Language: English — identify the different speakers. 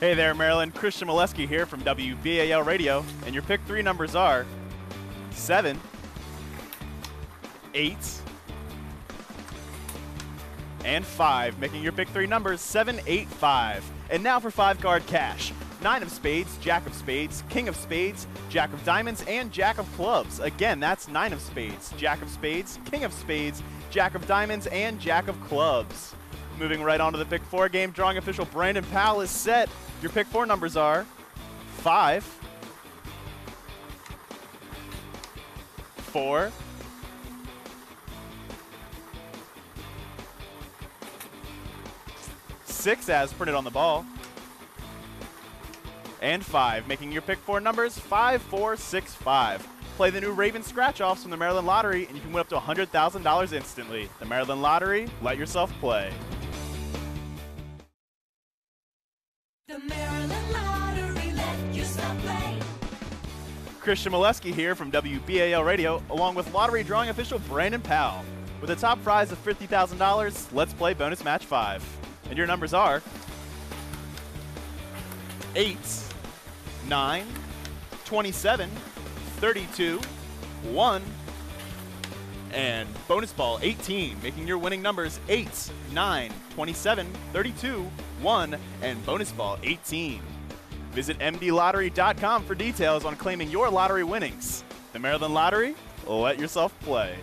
Speaker 1: Hey there, Maryland. Christian Molesky here from WBAL Radio, and your pick three numbers are 7, 8, and 5, making your pick three numbers seven, eight, five. And now for five card cash. Nine of spades, jack of spades, king of spades, jack of diamonds, and jack of clubs. Again, that's nine of spades, jack of spades, king of spades, jack of diamonds, and jack of clubs. Moving right on to the pick four game, drawing official Brandon Powell is set. Your pick four numbers are five, four, six as printed on the ball, and five, making your pick four numbers five, four, six, five. Play the new Raven scratch offs from the Maryland Lottery, and you can win up to $100,000 instantly. The Maryland Lottery, let yourself play.
Speaker 2: The Maryland Lottery, let yourself play.
Speaker 1: Christian Molesky here from WBAL Radio, along with lottery drawing official Brandon Powell. With a top prize of $50,000, let's play bonus match 5. And your numbers are 8, 9, 27, 32, 1, and bonus ball 18, making your winning numbers 8, 9, 27, 32, 1, and bonus ball 18. Visit MDLottery.com for details on claiming your lottery winnings. The Maryland Lottery, let yourself play.